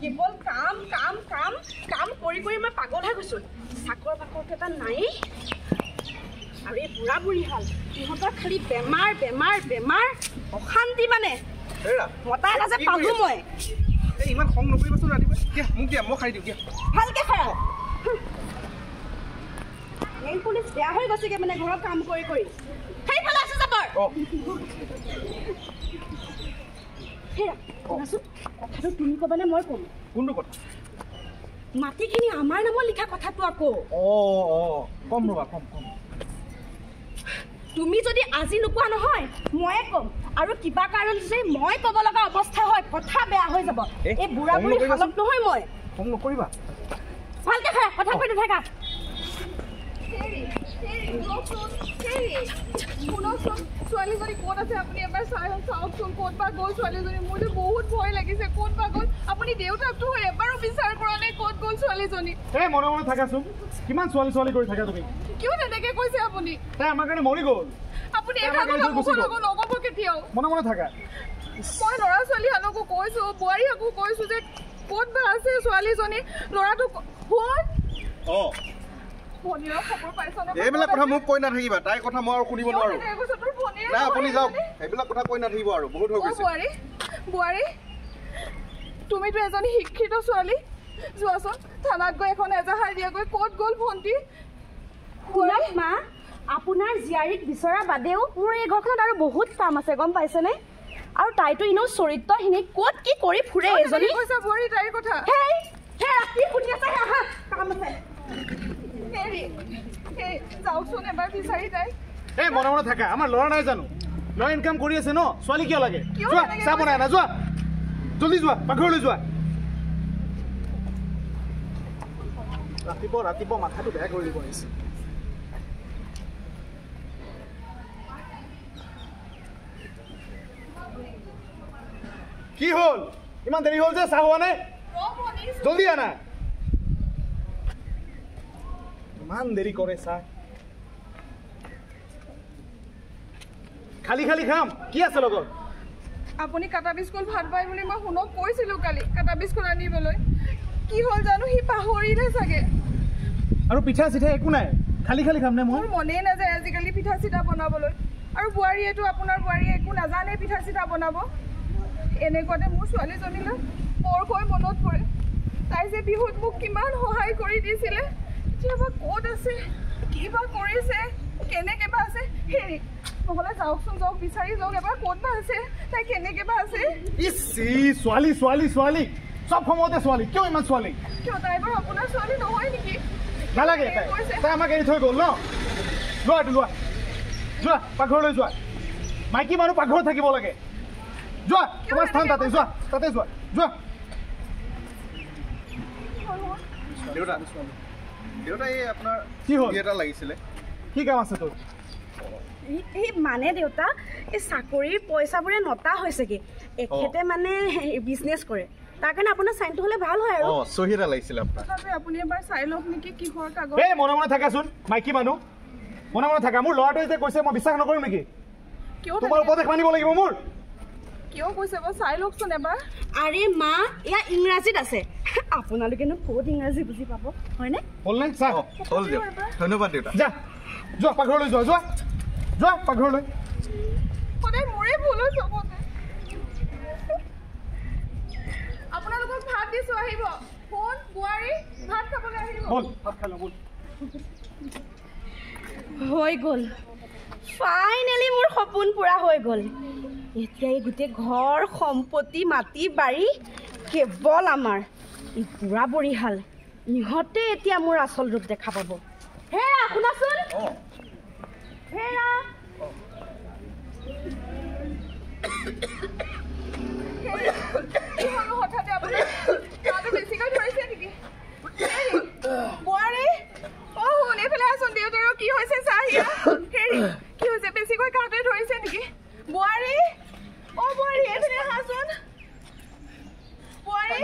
কেৱল কাম কাম কাম কাম কৰি কৰি মই পাগল হৈ গৈছোঁ। চাকৰ বাকৰটো এটা নায়েই আৰু এই বুঢ়া বুঢ়ী হাল সিহঁতৰ খালি বেমাৰ বেমাৰ বেমাৰ অশান্তি মানে। মতা এটা যে পালোঁ? মই। এই ইমান খং নকৰিবাচোন ৰাতিপুৱা। দিয়া মোক দিয়া মই খাই দিওঁ দিয়া। ভালকে খাৰা নেইল পুলিচ বেয়া হৈ গৈছেগে মানে ঘৰত কাম কৰি কৰি। সেইফালে আছে যাবৰ হেৰা শুনাচোন। কথাটো তুমি ক'বানে মই ক'ম। কোনটো কথা? মাটিখিনি আমাৰ নামত লিখা কথাটো আকৌ। কম ৰ'বা কম কম। তুমি যদি আজি নোকোৱা নহয় ময়ে ক'ম। আৰু কিবা কাৰণ যদি মই ক'ব লগা অৱস্থা হয় কথা বেয়া হৈ যাব। এই বুঢ়া বুঢ়ী। হালত নহয় মই। খং নকৰিবা। ভালকে খাৰা কথা কৈ নাথাকা। শুনকচোন ছোৱালীজনী ক'ত আছে আপুনি এবাৰ চাই চাওকচোন ক'ত বা গ'ল ছোৱালীজনী? মোৰ যে বহুত ভয় লাগিছে ক'ত বা গ'ল? আপুনি দেউতাকটো হৈ এবাৰো বিচাৰ কৰা নাই ক'ত গ'ল ছোৱালীজনী? এই মনে মনে থাকাচোন কিমান ছোৱালী ছোৱালী কৰি থাকা তুমি? কিয় তেনেকে কৈছে আপুনি? তাই আমাৰ কাৰণে মৰি গ'ল। আপুনি এটা কথা গ'ল। লগত নক'ব কেতিয়াও। মনে মনে থাকা। মই ল'ৰা ছোৱালীহঁতকো কৈছোঁ বোৱাৰীহঁতকো কৈছোঁ যে ক'ত বা আছে ছোৱালীজনী? ল'ৰাটোক শুন। অঁ। এইবিলাক কথা মোক কৈ নাথাকিবা তাইৰ কথা মই আৰু শুনিব নোৱাৰোঁ। নাই আপুনি যাওক? সেইবিলাক কথা কৈ নাথাকিব আৰু বহুত হৈ গৈছে। বোৱাৰী বোৱাৰী তুমিতো এজনী শিক্ষিত ছোৱালী যোৱাচোন থানাত গৈ এখন এজাহাৰ দিয়াগৈ ক'ত গ'ল ভণ্টি? শুনক মা আপোনাৰ জীয়াৰীক বিচৰা বাদেও মোৰ এই ঘৰখনত আৰু বহুত কাম আছে গম পাইছেনে? আৰু তাইতো এনেও চৰিত্ৰহীনে ক'ত কি কৰি ফুৰে এজনী? কৈছা বোৱাৰী তাইৰ কথা। হেই হেই ৰাতি সুধি আছে আহা কাম আছে। যাওকচোন এবাৰ বিচাৰি তাই এই মনে মনে থাকা আমাৰ ল'ৰা নাই জানো? ল'ৰা ইনকাম কৰি আছে ন? ছোৱালী কিয় লাগে? যোৱা চাহ বনাই আনা যোৱা। জলদি যোৱা পাকঘৰলৈ যোৱা। ৰাতিপুৱা ৰাতিপুৱা মাথাটো বেয়া কৰি দিব আহিছে। কি হ'ল? ইমান দেৰি হ'ল যে চাহ হোৱা নাই? জলদি আনা। ইমান দেৰি কৰে চাহ খালি খালি খাম। কি আছে লগত? আপুনি কাটা বিস্কুট ভাল পায় বুলি মই শুনক কৈছিলোঁ কালি কাটা বিস্কুট আনিবলৈ। কি হ'ল জানো সি পাহৰিলে চাগে। আৰু পিঠা চিঠা একো নাই। খালি খালি খাম নে মই? মোৰ মনেই নাযায় আজিকালি পিঠা চিঠা বনাবলৈ। আৰু বোৱাৰীয়েতো আপোনাৰ বোৱাৰীয়ে একো নাজানে পিঠা চিঠা বনাব। এনেকুৱাতে মোৰ ছোৱালীজনীলৈ বৰকৈ মনত পৰে। তাই যে বিহুত মোক কিমান সহায় কৰি দিছিলে। এতিয়া বা ক'ত আছে কি বা কৰিছে কেনেকৈ বা আছে হেৰি নহ'লে যাওকচোন যাওক বিচাৰি যাওক এবাৰ ক'ত বা আছে তাই কেনেকৈ বা আছে? ইচি ছোৱালী ছোৱালী ছোৱালী চব সময়তে ছোৱালী কিয় ইমান ছোৱালী? কিয় তাই বাৰু আপোনাৰ ছোৱালী নহয় নেকি? নালাগে তাই কৈছে। তাই আমাক এৰি থৈ গ'ল ন? যোৱা এইটো যোৱা। যোৱা পাকঘৰলৈ যোৱা। মাইকী মানুহ পাকঘৰত থাকিব লাগে। যোৱা তোমাৰ স্থান তাতে যোৱা তাতে যোৱা যোৱা। দেউতা দেউতা এই আপোনাৰ কি হ'ল? এটা লাগিছিলে। কি কাম আছে তোৰ? এই- মানে দেউতা এই চাকৰিৰ পইচাবোৰে নটা হৈছেগে। এখেতে মানে বিজনেছ কৰে। তাৰ কাৰণে আপোনাৰ চাইনটো হ'লে ভাল হয় আৰু। অঁ চহী এটা লাগিছিলে আপুনি এবাৰ চাই লওক নেকি কিহৰ কাগজ। এই মনে মনে থাকাচোন মাইকী মানুহ। মনে মনে থাকা মোৰ ল'ৰাটোৱে যে কৈছে মই বিশ্বাস নকৰিম নেকি? কিয় তোমাৰ উপদেশ মানিব লাগিব মোৰ। কিয় কৈছে বাৰু চাই লওকচোন এবাৰ। আৰে মা এয়া ইংৰাজীত আছে। আপোনালোকেনো ক'ত ইংৰাজী বুজি পাব? হয়নে? হ'লনে? চা অঁ হ'ল দিয়ক। ধন্যবাদ দেউতা। যা। যোৱা পাকঘৰলৈ যোৱা যোৱা। যোৱা পাকঘৰলৈ। সদায় মোৰে ভুল হয় চবতে আপোনালোকক ভাত দিছো আহিব। শুন বোৱাৰী ভাত খাবলৈ আহিব। ব'ল ভাত খাই লওঁ ব'ল। হৈ গ'ল। ফাইনেলি মোৰ সপোন পূৰা হৈ গ'ল। এতিয়া এই গোটেই ঘৰ সম্পত্তি মাটি বাৰী কেৱল আমাৰ। এই বুঢ়া বুঢ়ীহাল ইহঁতে এতিয়া মোৰ আচল ৰূপ দেখা পাব। হেৰা শুনাচোন। হেৰা কি হ'লো হঠাতে আপোনাৰ গাটো বেছিকৈ ধৰিছে নেকি হেৰি, বোৱাৰী অ শুন এইফালে আছোন দেউতাৰৰ কি হৈছে চাহ হিয়া হেৰি কি হৈছে বেছিকৈ গাটোৱে ধৰিছে নেকি বোৱাৰী অ বোৱাৰী এইফালে আহাচোন বোৱাৰী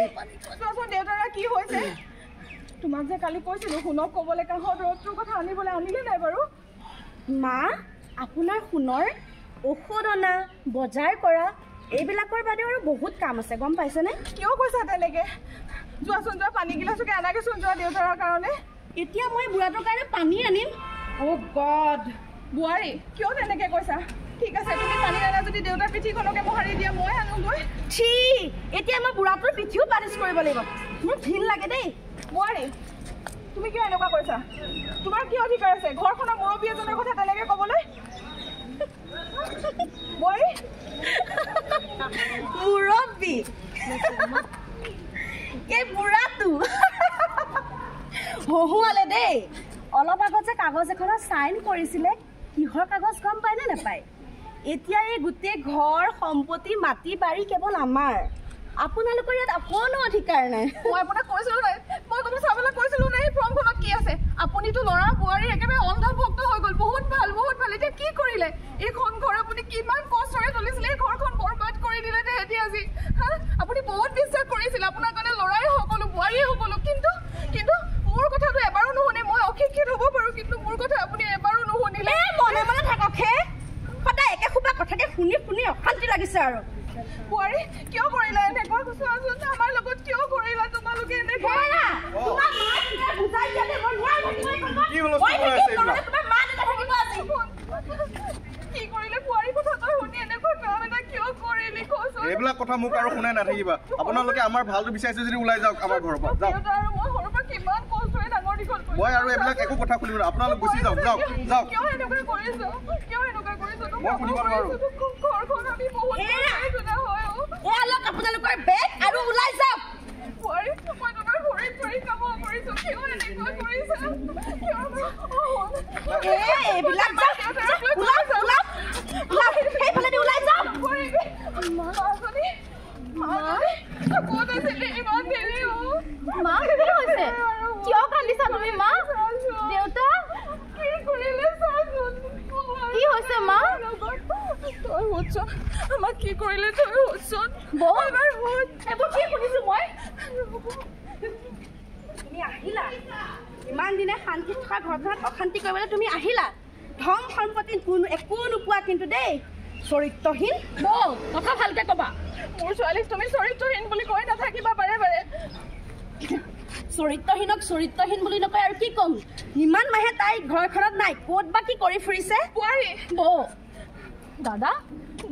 দেউতাৰা কি হৈছে? তোমাক যে কালি কৈছিলো শুনক ক'বলৈ কাঁহৰ দৰৱটোৰ কথা আনিবলৈ আনিলে নাই বাৰু? মা আপোনাৰ সোণৰ ঔষধ অনা বজাৰ কৰা এইবিলাকৰ বাদেও আৰু বহুত কাম আছে গম পাইছেনে? কিয় কৈছা তেনেকে? যোৱাচোন যোৱা পানী গিলাচকে আনাগেচোন যোৱা দেউতাৰ কাৰণে। এতিয়া মই বুঢ়াটোৰ কাৰণে পানী আনিম? অ' গড বোৱাৰী কিয় তেনেকে কৈছা? ঠিক আছে তুমি পানী আনা যদি দেউতাৰ পিঠিখনকে মোহাৰি দিয়া মই আনোগৈ। ছি এতিয়া মই বুঢ়াটোৰ পিঠিও পালিচ কৰিব লাগিব। মোৰ ঘিণ লাগে দেই। বোৱাৰী তুমি কিয় এনেকুৱা কৰিছা তোমাৰ কি অধিকাৰ আছে? ঘৰখনৰ মুৰব্বী এজনৰ কথা তেনেকে ক'বলৈ? বোৱাৰী? মুৰব্বী? এই বুঢ়াটো। হহুৱালে দেই। অলপ আগত যে কাগজ এখনত চাইন কৰিছিলে কিহৰ কাগজ গম পায়নে নাপায়? এতিয়া এই গোটেই ঘৰ সম্পত্তি মাটি বাৰী কেৱল আমাৰ। আপোনালোকৰ ইয়াত অকণো অধিকাৰ নাই। মই আপোনাক কৈছিলো নাই। মই কথা চাবলৈ কৈছিলো নাই ফৰ্মখনত কি আছে? আপুনিতো ল'ৰা বোৱাৰী একেবাৰে অন্ধভক্ত হৈ গ'ল। বহুত ভাল বহুত ভাল। এতিয়া কি কৰিলে? এইখন ঘৰ আপুনি কিমান কষ্টৰে তুলিছিলে এই ঘৰখন বৰবাদ কৰি দিলে দে এতিয়া আজি হা আপুনি বহুত বিশ্বাস কৰিছিল আপোনাৰ কাৰণে ল'ৰাই সকলো বোৱাৰীয়ে সকলো কিন্তু কিন্তু মোৰ কথাটো এবাৰো নুশুনে মই অশিক্ষিত হ'ব পাৰোঁ কিন্তু মোৰ কথা আপুনি এবাৰো নুশুনিলে এ মনে মনে থাকক হে সদায় একে সোপা কথাকে শুনি শুনি অশান্তি লাগিছে আৰু বোৱাৰী কিয় কৰিলা এনেকুৱা চোৱাচোন আমাৰ লগত কিয় কৰিলা তোমালোকে এনেকুৱা হেৰা, তোমাক মায়ে কিবা বুজাই দিয়া দে, মই নোৱাৰো থাকিব এইখন ঘৰত। কি হুলস্থুল মই হৈ আছে থাকিম, এইবিলাক? নহ'লে তোমাৰ মা দেউতা থাকিব আজি। কি কৰিলে বোৱাৰী কথা তই শুনি এনেকুৱা কাম এটা কিয় কৰিলি কচোন এইবিলাক কথা মোক আৰু শুনাই নাথাকিবা। আপোনালোকে আমাৰ ভালটো বিচাৰিছে যদি ওলাই যাওক আমাৰ ঘৰৰ পৰা। যাওক। মই আৰু এইবিলাক একো কথা শুনিব নোৱাৰো। আপোনালোক গুচি যাওক। যাওক। যাওক। মই শুনিব নোৱাৰো। আপোনালোকৰ বেগ আৰু ওলাই যাওক। এইবিলাক যাওক। যাওক, ওলাওক, ওলাওক। ওলাওক, সেইফালেদি ওলাই যাওক। বোৱাৰী, মাজনী, মাজনী, তই ক'ত আছিলি ইমান দেৰি অ? মা কি হৈছে কিয় কান্দিছা তুমি মা দেউতা কি কৰিলে চাচোন কি হৈছে, মা? তই শুনচোন আমাক কি কৰিলে তই শুনচোন বৌ? এবাৰ শুন এইবোৰ কি শুনিছো মই তুমি আহিলা ইমান দিনে শান্তিত থকা ঘৰখনত অশান্তি কৰিবলৈ তুমি আহিলা ধন সম্পত্তি কোনো একো নোপোৱা কিন্তু দেই চৰিত্ৰহীন? বৌ কথা ভালকে কবা। মোৰ ছোৱালীক তুমি চৰিত্ৰহীন বুলি কৈ নাথাকিবা বাৰে বাৰে চৰিত্ৰহীনক চৰিত্ৰহীন বুলি নকয় আৰু কি ক'ম? ইমান মাহে তাই ঘৰখনত নাই ক'ত বা কি কৰি ফুৰিছে? বোৱাৰী বৌ দাদা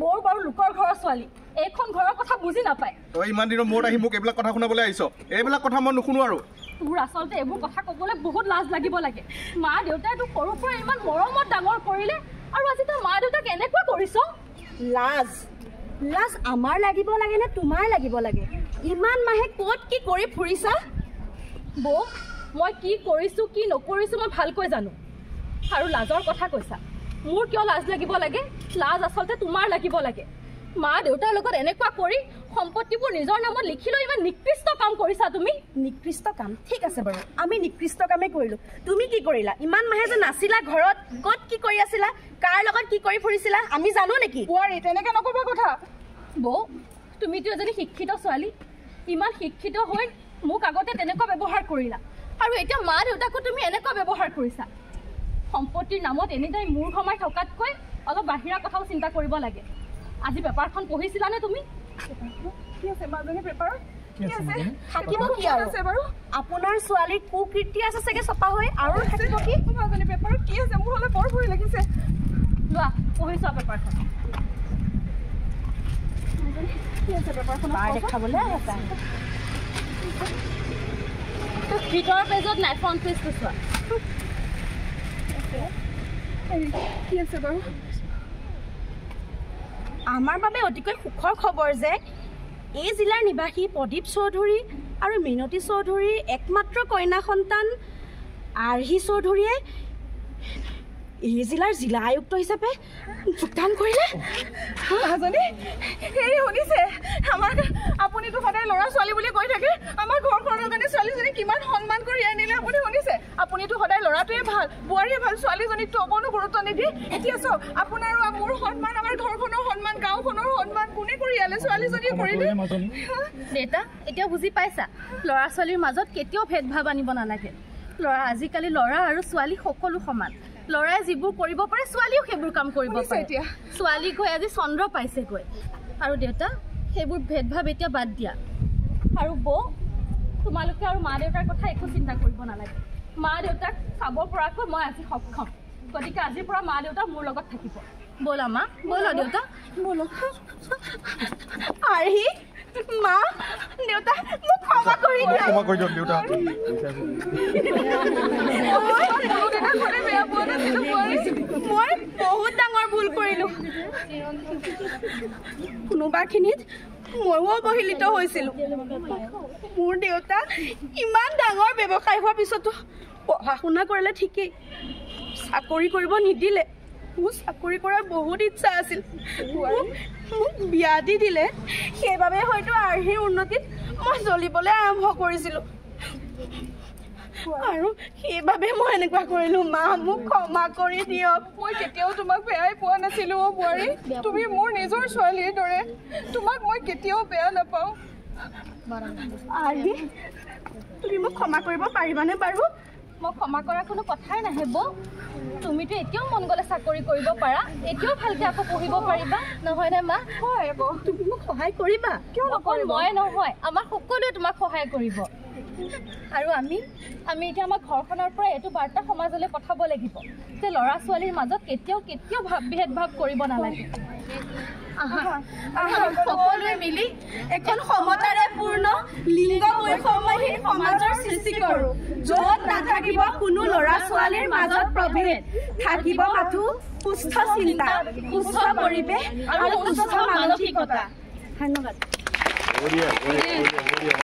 বৌৰ বাৰু লোকৰ ঘৰৰ ছোৱালী এইখন ঘৰৰ কথা বুজি নাপায়। তই ইমান দিনৰ মূৰত আহি মোক এইবিলাক কথা শুনাবলৈ আহিছ। এইবিলাক কথা মই নুশুনো আৰু। তোৰ আচলতে এইবোৰ কথা ক'বলৈ বহুত লাজ লাগিব লাগে। মা দেউতাই তোক সৰুৰ পৰা ইমান মৰমত ডাঙৰ কৰিলে আৰু আজি তই মা দেউতাক এনেকুৱা কৰিছ? লাজ। লাজ আমাৰ লাগিব লাগে নে তোমাৰ লাগিব লাগে? ইমান মাহে ক'ত কি কৰি ফুৰিছা? বৌ মই কি কৰিছোঁ কি নকৰিছোঁ মই ভালকৈ জানো। আৰু লাজৰ কথা কৈছা। মোৰ কিয় লাজ লাগিব লাগে? লাজ আচলতে তোমাৰ লাগিব লাগে। মা দেউতাৰ লগত এনেকুৱা কৰি সম্পত্তিবোৰ নিজৰ নামত লিখি লৈ ইমান নিকৃষ্ট কাম কৰিছা তুমি? নিকৃষ্ট কাম? ঠিক আছে বাৰু। আমি নিকৃষ্ট কামেই কৰিলোঁ। তুমি কি কৰিলা? ইমান মাহে যে নাছিলা ঘৰত ক'ত কি কৰি আছিলা? কাৰ লগত কি কৰি ফুৰিছিলা? আমি জানো নেকি? বোৱাৰী তেনেকে নকবা কথা। বৌ তুমিতো এজনী শিক্ষিত ছোৱালী। ইমান শিক্ষিত হৈ মোক আগতে তেনেকুৱা ব্যৱহাৰ কৰিলা। আৰু এতিয়া মা দেউতাকো তুমি এনেকুৱা ব্যৱহাৰ কৰিছা। সম্পত্তিৰ নামত এনিটাইম মূৰ সোমাই থকাতকৈ অলপ বাহিৰা কথাও চিন্তা কৰিব লাগে। আজি পেপাৰখন পঢ়িছিলানে তুমি? কি আছে মাজনী পেপাৰত কি আছে থাকিব কি ক'ত আৰু? আছে বাৰু আপোনাৰ ছোৱালীৰ কুকীৰ্তি আছে চাগে চপা হৈ আৰু থাকিব কি? মাজনী পেপাৰত কি আছে? মোৰ হ'লে বৰ ভয় লাগিছে। লোৱা পঢ়ি চোৱা পেপাৰখন। কি আছে পেপাৰখনত? বাৰ কোৱাচোন? দেখাবলৈ আহে তাই। ভিতৰৰ পেজত নাই ফ্ৰণ্ট পেজটো চোৱা। হেৰি, কি আছে বাৰু? আমাৰ বাবে অতিকৈ সুখৰ খবৰ যে এই জিলাৰ নিবাসী প্ৰদীপ চৌধুৰী আৰু মিনতী চৌধুৰীৰ একমাত্ৰ কন্যা সন্তান আৰ্হি চৌধুৰীয়ে এই জিলাৰ জিলা আয়ুক্ত হিচাপে যোগদান কৰিলে। হেৰি শুনিছে? আমাৰ আপুনিতো সদায় ল'ৰা ছোৱালী বুলি কৈ থাকে। আমাৰ ঘৰখনৰ কাৰণে ছোৱালীজনী কিমান সন্মান কৰি আনিলে। আপুনিতো সদায় ল'ৰাটোৱে ভাল। বোৱাৰীয়ে ভাল ছোৱালীজনীকতো অকণো গুৰুত্ব নিদি এতিয়া চাওক আপোনাৰ মোৰ সন্মান আমাৰ ঘৰখনৰ সন্মান গাঁওখনৰ সন্মান কোনে কৰি আলে ছোৱালীজনীয়ে কৰিলে? দেউতা এতিয়া বুজি পাইছা? ল'ৰা ছোৱালীৰ মাজত কেতিয়াও ভেদভাৱ আনিব নালাগে। ল'ৰা আজিকালি ল'ৰা আৰু ছোৱালী সকলো সমান। ল'ৰাই যিবোৰ কৰিব পাৰে ছোৱালীও সেইবোৰ কাম কৰিব পাৰে। এতিয়া? ছোৱালী গৈ আজি চন্দ্ৰ পাইছেগৈ। আৰু দেউতা সেইবোৰ ভেদভাৱ এতিয়া বাদ দিয়া। আৰু বৌ তোমালোকে আৰু মা দেউতাৰ কথা একো চিন্তা কৰিব নালাগে। মা দেউতাক চাব পৰাকৈ মই আজি সক্ষম। গতিকে আজিৰ পৰা মা দেউতা মোৰ লগত থাকিব। ব'লা মা ব'লা দেউতা। ব'লা আৰ্হি মা দেউতা মোক ক্ষমা কৰি দিয়া ক্ষমা কৰি দিয়ক দেউতা। মই বহুত ডাঙৰ ভুল কৰিলোঁ। কোনোবাখিনিত ময়ো অৱহেলিত হৈছিলোঁ। মোৰ দেউতা ইমান ডাঙৰ ব্যৱসায় হোৱাৰ পিছতো পঢ়া শুনা কৰিলে ঠিকেই চাকৰি কৰিব নিদিলে। মোৰ চাকৰি কৰাৰ বহুত ইচ্ছা আছিল। মোক বিয়া দি দিলে। সেইবাবে হয়তো আৰ্হিৰ উন্নতিত মই জ্বলিবলৈ আৰম্ভ কৰিছিলোঁ। আৰু সেইবাবে মই এনেকুৱা কৰিলোঁ। মা মোক ক্ষমা কৰি দিয়ক। মই কেতিয়াও তোমাক বেয়াই পোৱা নাছিলোঁ অ' বোৱাৰী। তুমি মোৰ নিজৰ ছোৱালীৰ দৰে। তোমাক মই কেতিয়াও বেয়া নাপাওঁ। আৰ্হি তুমি মোক ক্ষমা কৰিব পাৰিবানে বাৰু? মই ক্ষমা কৰাৰ কোনো কথাই নাহে বৌ। তুমিতো এতিয়াও মন গ'লে চাকৰি কৰিব পাৰা। এতিয়াও ভালকৈ আকৌ পঢ়িব পাৰিবা। নহয়নে মা? হয় আকৌ। তুমি মোক সহায় কৰিবা। কিয় অকল মই নহয় আমাৰ সকলোৱে তোমাক সহায় কৰিব। আৰু আমি আমি এতিয়া আমাৰ ঘৰখনৰ পৰা এইটো বাৰ্তা সমাজলৈ পঠাব লাগিব যে ল'ৰা ছোৱালীৰ মাজত কেতিয়াও কেতিয়াও ভাৱ ভেদভাৱ কৰিব নালাগে। সকলোৱে মিলি এখন সমতাৰে পূৰ্ণ লিংগ বৈষম্যহীন সমাজৰ সৃষ্টি কৰোঁ য'ত নাথাকিব কোনো ল'ৰা ছোৱালীৰ মাজত প্ৰভেদ থাকিব মাথো সুস্থ চিন্তা সুস্থ পৰিৱেশ আৰু সুস্থ মানসিকতা। ধন্যবাদ।